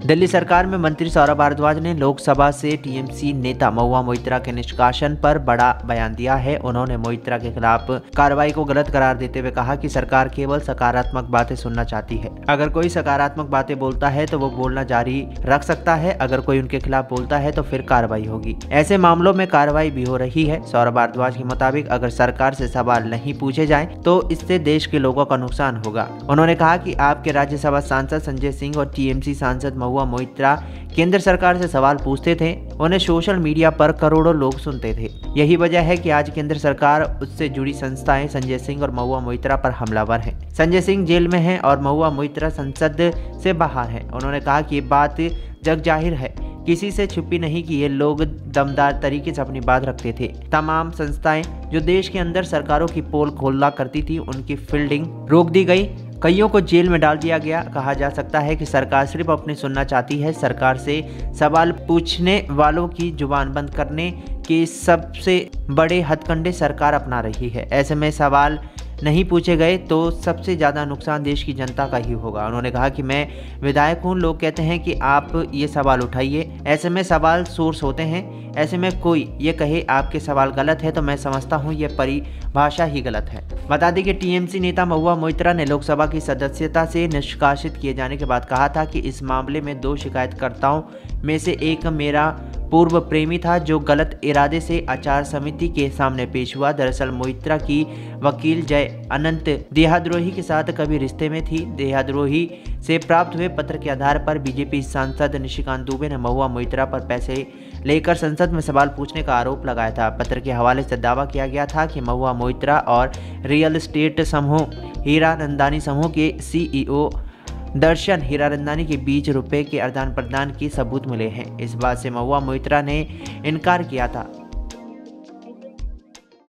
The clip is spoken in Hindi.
दिल्ली सरकार में मंत्री सौरभ भारद्वाज ने लोकसभा से टीएमसी नेता महुआ मोइत्रा के निष्कासन पर बड़ा बयान दिया है। उन्होंने मोइत्रा के खिलाफ कार्रवाई को गलत करार देते हुए कहा कि सरकार केवल सकारात्मक बातें सुनना चाहती है। अगर कोई सकारात्मक बातें बोलता है तो वो बोलना जारी रख सकता है। अगर कोई उनके खिलाफ बोलता है तो फिर कार्रवाई होगी। ऐसे मामलों में कार्रवाई भी हो रही है। सौरभ भारद्वाज के मुताबिक अगर सरकार से सवाल नहीं पूछे जाए तो इससे देश के लोगों का नुकसान होगा। उन्होंने कहा की आपके राज्यसभा सांसद संजय सिंह और टीएमसी सांसद महुआ मोइत्रा केंद्र सरकार से सवाल पूछते थे, उन्हें सोशल मीडिया पर करोड़ों लोग सुनते थे। यही वजह है कि आज केंद्र सरकार उससे जुड़ी संस्थाएँ संजय सिंह और महुआ मोइत्रा पर हमलावर हैं। संजय सिंह जेल में हैं और महुआ मोइत्रा संसद से बाहर हैं। उन्होंने कहा कि ये बात जग ज़ाहिर है। किसी से छुपी नहीं कि ये लोग दमदार तरीके से अपनी बात रखते थे। तमाम संस्थाएँ जो देश के अंदर सरकारों की पोल खोलना करती थी, उनकी फील्डिंग रोक दी गई। कईयों को जेल में डाल दिया गया। कहा जा सकता है कि सरकार सिर्फ़ अपनी सुनना चाहती है। सरकार से सवाल पूछने वालों की ज़ुबान बंद करने के सबसे बड़े हथकंडे सरकार अपना रही है। ऐसे में सवाल नहीं पूछे गए तो सबसे ज़्यादा नुकसान देश की जनता का ही होगा। उन्होंने कहा कि मैं विधायक हूँ, लोग कहते हैं कि आप ये सवाल उठाइए। ऐसे में सवाल सोर्स होते हैं। ऐसे में कोई ये कहे, आपके सवाल गलत है तो मैं समझता हूँ ये परिभाषा ही गलत है। बता दें कि टीएमसी नेता महुआ मोइत्रा ने लोकसभा की सदस्यता से निष्कासित किए जाने के बाद कहा था कि इस मामले में दो शिकायतकर्ताओं में से एक मेरा पूर्व प्रेमी था जो गलत इरादे से आचार समिति के सामने पेश हुआ। दरअसल मोहित्रा की वकील जय अनंत देहाद्रोही के साथ कभी रिश्ते में थी। देहाद्रोही से प्राप्त हुए पत्र के आधार पर बीजेपी सांसद निशिकांत दुबे ने महुआ मोइत्रा पर पैसे लेकर संसद में सवाल पूछने का आरोप लगाया था। पत्र के हवाले से दावा किया गया था कि महुआ मोहित्रा और रियल एस्टेट समूह, हीरा नंदानी समूह के सीईओ दर्शन हीरानंदानी के बीच रुपए के आदान प्रदान के सबूत मिले हैं। इस बात से महुआ मोहित्रा ने इनकार किया था।